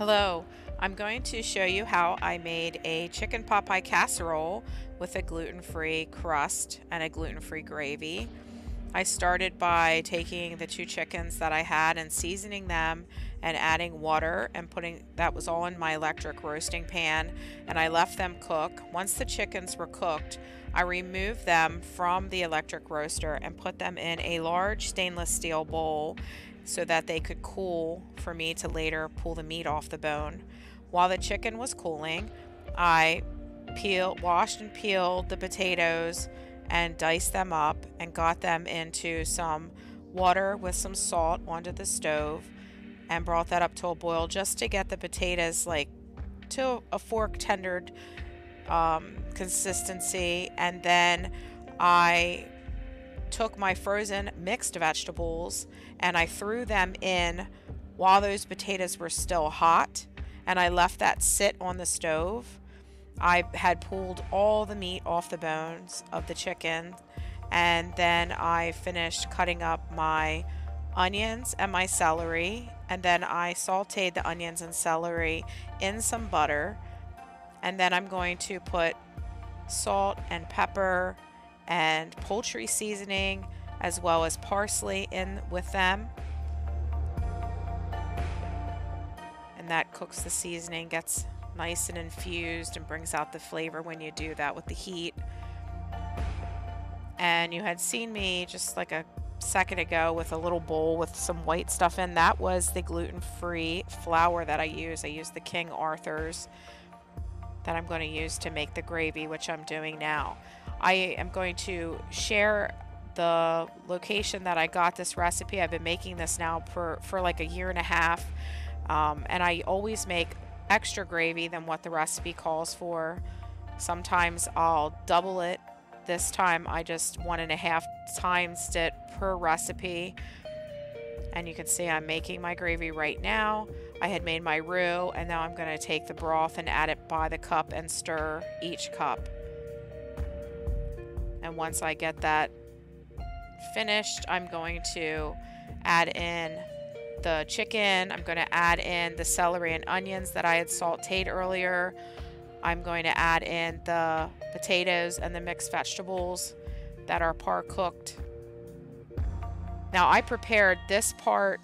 Hello, I'm going to show you how I made a chicken pot pie casserole with a gluten-free crust and a gluten-free gravy. I started by taking the two chickens that I had and seasoning them and adding water and putting that was all in my electric roasting pan and I left them cook. Once the chickens were cooked, I removed them from the electric roaster and put them in a large stainless steel bowl so that they could cool for me to later pull the meat off the bone. While the chicken was cooling, I peeled, washed and peeled the potatoes and diced them up and got them into some water with some salt onto the stove and brought that up to a boil just to get the potatoes like to a fork tendered um, consistency and then I took my frozen mixed vegetables and I threw them in while those potatoes were still hot and I left that sit on the stove. I had pulled all the meat off the bones of the chicken and then I finished cutting up my onions and my celery and then I sauteed the onions and celery in some butter and then I'm going to put salt and pepper and poultry seasoning as well as parsley in with them and that cooks the seasoning gets nice and infused and brings out the flavor when you do that with the heat. And you had seen me just like a second ago with a little bowl with some white stuff in. That was the gluten-free flour that I use. I use the King Arthur's that I'm going to use to make the gravy, which I'm doing now. I am going to share the location that I got this recipe. I've been making this now for, for like a year and a half. Um, and I always make extra gravy than what the recipe calls for. Sometimes I'll double it. This time I just one and a half times it per recipe. And you can see I'm making my gravy right now. I had made my roux and now I'm going to take the broth and add it by the cup and stir each cup. And once I get that finished, I'm going to add in the chicken. I'm going to add in the celery and onions that I had sauteed earlier. I'm going to add in the potatoes and the mixed vegetables that are par cooked. Now I prepared this part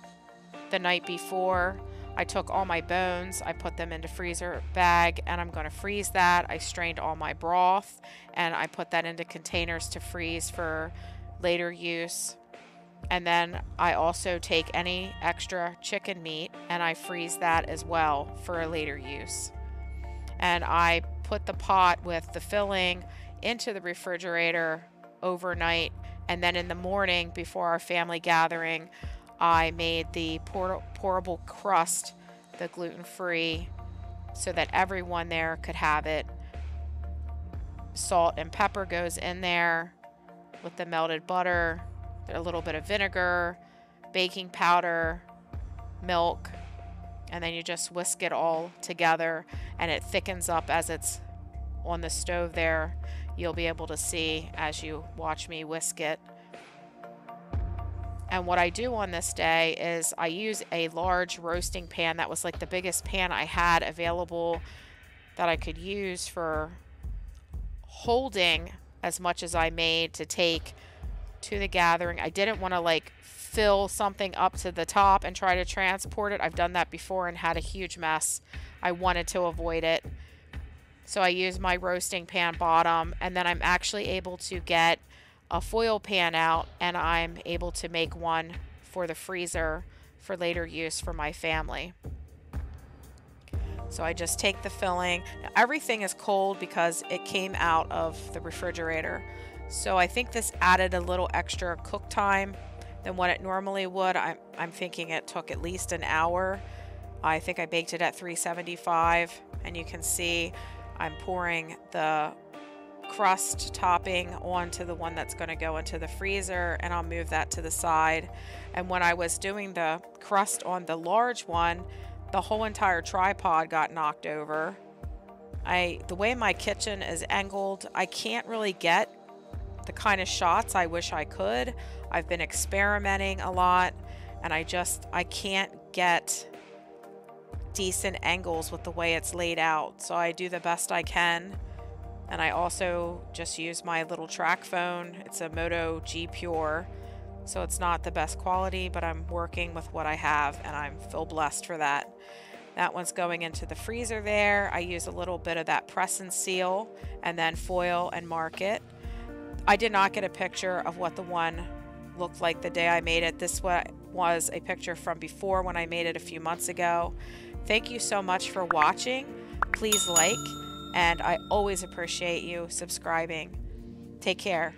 the night before. I took all my bones, I put them into freezer bag and I'm going to freeze that. I strained all my broth and I put that into containers to freeze for later use. And then I also take any extra chicken meat and I freeze that as well for a later use. And I put the pot with the filling into the refrigerator overnight. And then in the morning, before our family gathering, I made the pour pourable crust, the gluten free, so that everyone there could have it. Salt and pepper goes in there with the melted butter a little bit of vinegar, baking powder, milk, and then you just whisk it all together and it thickens up as it's on the stove there. You'll be able to see as you watch me whisk it. And what I do on this day is I use a large roasting pan that was like the biggest pan I had available that I could use for holding as much as I made to take to the gathering. I didn't want to like fill something up to the top and try to transport it. I've done that before and had a huge mess. I wanted to avoid it. So I use my roasting pan bottom and then I'm actually able to get a foil pan out and I'm able to make one for the freezer for later use for my family. So I just take the filling. Everything is cold because it came out of the refrigerator. So I think this added a little extra cook time than what it normally would. I'm, I'm thinking it took at least an hour. I think I baked it at 375 and you can see I'm pouring the crust topping onto the one that's going to go into the freezer and I'll move that to the side. And when I was doing the crust on the large one, the whole entire tripod got knocked over. I the way my kitchen is angled, I can't really get the kind of shots I wish I could. I've been experimenting a lot and I just I can't get decent angles with the way it's laid out. So I do the best I can. And I also just use my little TracFone. It's a Moto G Pure. So it's not the best quality, but I'm working with what I have and I'm feel blessed for that. That one's going into the freezer there. I use a little bit of that press and seal and then foil and mark it. I did not get a picture of what the one looked like the day I made it. This was a picture from before when I made it a few months ago. Thank you so much for watching. Please like, and I always appreciate you subscribing. Take care.